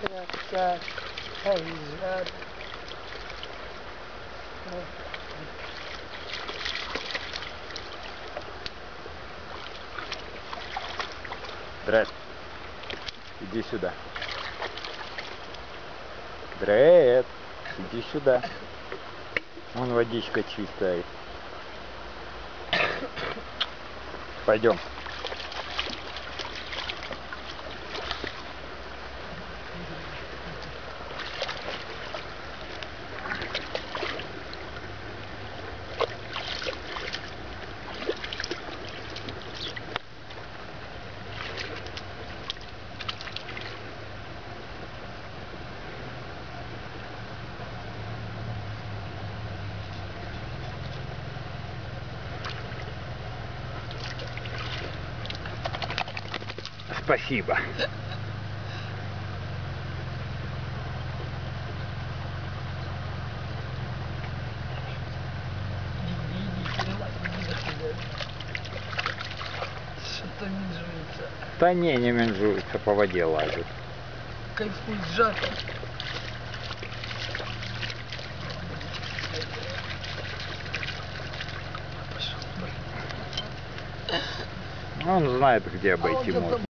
красавчик. Ай, жар. Дред, иди сюда. Дред, иди сюда. Вон водичка чистая. Пойдем. Спасибо. Что-то менжуется. Да не, не менжуется, по воде лазит. Жаром. Пошел. Он знает, где А обойти где-то можно.